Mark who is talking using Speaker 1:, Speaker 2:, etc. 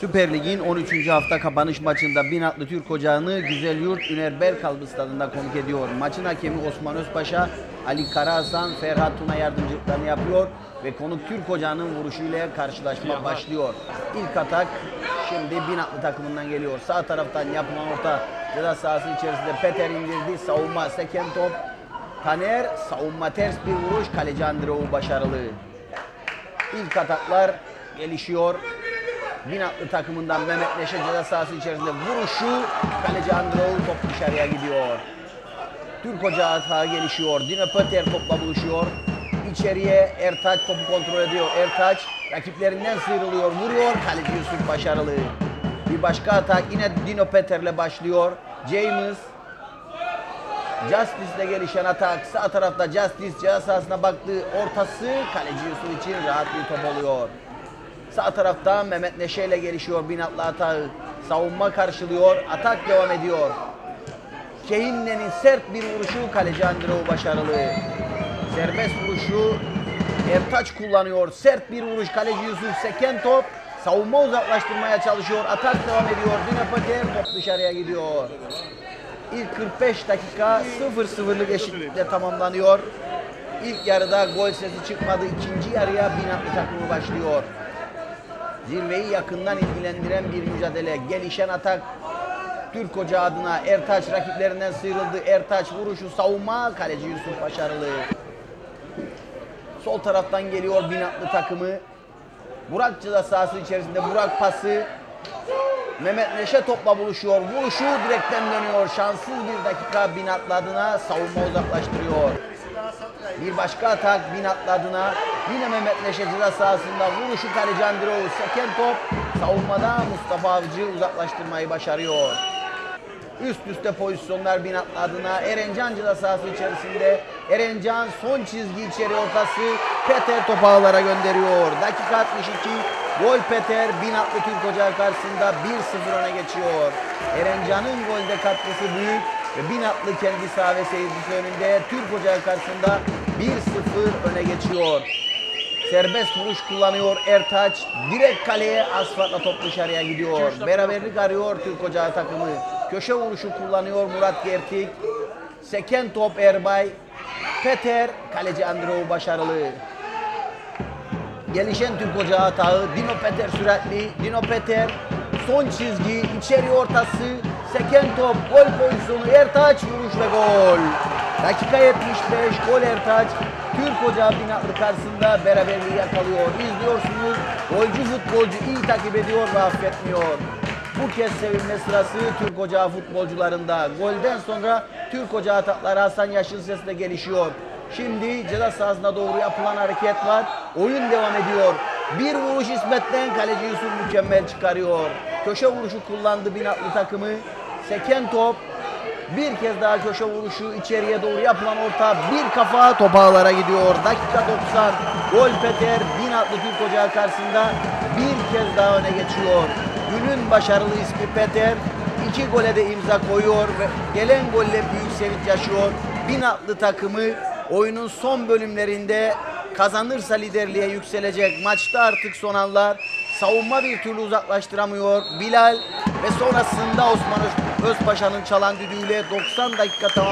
Speaker 1: Süper Lig'in 13. hafta kapanış maçında Binatlı Türk Ocağı'nı Güzel Yurt Üner Berkalbı stadında konuk ediyor. Maçın hakemi Osman Özpaşa, Ali Karahasan, Ferhat Tuna yardımcılıklarını yapıyor ve konuk Türk Ocağı'nın vuruşuyla karşılaşma başlıyor. İlk atak şimdi Binatlı takımından geliyor. Sağ taraftan yapılan orta ceza sahası içerisinde Peter indirdi. Savunma seken top. Taner savunma ters bir vuruş. Kaleci Andreu başarılı. İlk ataklar gelişiyor. Binatlı takımından Mehmet Neşe ceza sahası içerisinde vuruşu. Kaleci Andreu top dışarıya gidiyor. Türk Ocağı atağı gelişiyor. Dino Pöter topla buluşuyor. İçeriye Ertaç topu kontrol ediyor. Ertaç rakiplerinden sıyrılıyor. Vuruyor. Kaleci Yusuf başarılı. Bir başka atak yine Dino Peter'le başlıyor. James Justice'le gelişen atak. Sağ tarafta Justice ceza sahasına baktığı ortası kaleci Yusuf için rahat bir top oluyor. Sağ tarafta Mehmet Neşe ile gelişiyor Binatlı atağı. Savunma karşılıyor. Atak devam ediyor. Kehinne'nin sert bir vuruşu kaleci Andreu başarılı. Serbest vuruşu Ertaç kullanıyor. Sert bir vuruş kaleci Yusuf seken top. Savunma uzaklaştırmaya çalışıyor. Atak devam ediyor. Dinapater top dışarıya gidiyor. İlk 45 dakika 0-0'lık eşitlikle tamamlanıyor. İlk yarıda gol sesi çıkmadı. İkinci yarıya Binatlı takımı başlıyor. Zirveyi yakından ilgilendiren bir mücadele. Gelişen atak Türk Hoca adına Ertaç rakiplerinden sıyrıldı. Ertaç vuruşu savunma. Kaleci Yusuf başarılı. Sol taraftan geliyor Binatlı takımı. Burak ceza sahası içerisinde Burak pası. Mehmet Neşe topla buluşuyor. Vuruşu direkten dönüyor. Şanssız bir dakika Binatlı adına savunma uzaklaştırıyor. Bir başka atak Binatlı adına. Yine Mehmet Neşe ceza sahasında vuruşu kaleci Andreu. Seken top savunmada Mustafa Avcı uzaklaştırmayı başarıyor. Üst üste pozisyonlar Binatlı adına. Erencan ceza sahası içerisinde. Erencan son çizgi içeri ortası. Peter topu ağlara gönderiyor. Dakika 62. Gol Peter Binatlı Türk Ocağı karşısında 1-0 öne geçiyor. Erencan'ın golde katkısı büyük. Ve Binatlı kendi saha ve seyircisi önünde Türk Ocağı karşısında 1-0 öne geçiyor. Serbest vuruş kullanıyor Ertaç. Direkt kaleye asfaltla top dışarıya gidiyor. Beraberlik arıyor Türk Ocağı takımı. Köşe vuruşu kullanıyor Murat Gertik. Seken top Erbay. Peter, kaleci Andreu başarılı. Gelişen Türk Ocağı atağı. Dino Peter süratli. Dino Peter son çizgi, içeri ortası. Seken top, gol pozisyonu. Ertaç vuruş ve gol. Dakika 75, gol Ertaç. Türk Ocağı Binatlı karşısında beraberliği yakalıyor. İzliyorsunuz. Golcü futbolcu iyi takip ediyor ve affetmiyor. Bu kez sevinme sırası Türk Ocağı futbolcularında. Golden sonra Türk Ocağı atakları Hasan Yaşıl sesle gelişiyor. Şimdi ceza sahasına doğru yapılan hareket var. Oyun devam ediyor. Bir vuruş İsmet'ten kaleci Yusuf mükemmel çıkarıyor. Köşe vuruşu kullandı Binatlı takımı. Seken top. Bir kez daha köşe vuruşu içeriye doğru yapılan orta. Bir kafa top ağlara gidiyor. Dakika 90. Gol Peter Binatlı Türk Ocağı karşısında bir kez daha öne geçiyor. Günün başarılı ismi Peter. İki gole de imza koyuyor ve gelen golle büyük sevinç yaşıyor. Binatlı takımı oyunun son bölümlerinde kazanırsa liderliğe yükselecek. Maçta artık son anlar. Savunma bir türlü uzaklaştıramıyor. Bilal ve sonrasında Osman Öz- Özpaşa'nın çalan düdüğüyle 90 dakika tamam.